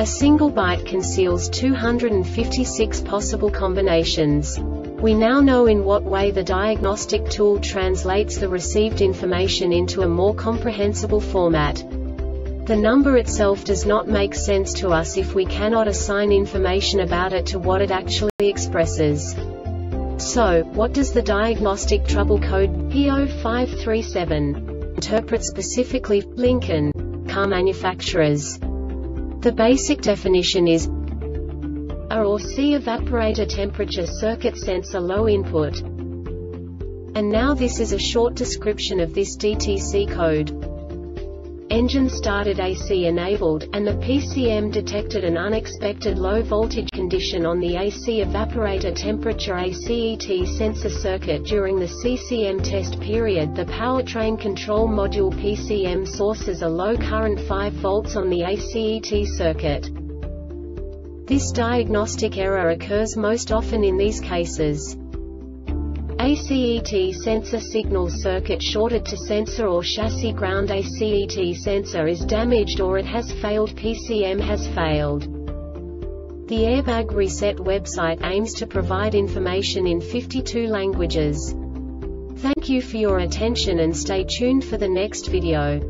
A single byte conceals 256 possible combinations. We now know in what way the diagnostic tool translates the received information into a more comprehensible format. The number itself does not make sense to us if we cannot assign information about it to what it actually expresses. So, what does the diagnostic trouble code P0537 interpret specifically Lincoln car manufacturers? The basic definition is a or C evaporator temperature circuit sensor low input. And now this is a short description of this DTC code. Engine started AC enabled, and the PCM detected an unexpected low voltage condition on the AC evaporator temperature ACET sensor circuit during the CCM test period. The powertrain control module PCM sources a low current 5 volts on the ACET circuit. This diagnostic error occurs most often in these cases. ACET sensor signal circuit shorted to sensor or chassis ground ACET sensor is damaged or it has failed PCM has failed. The Airbag Reset website aims to provide information in 52 languages. Thank you for your attention and stay tuned for the next video.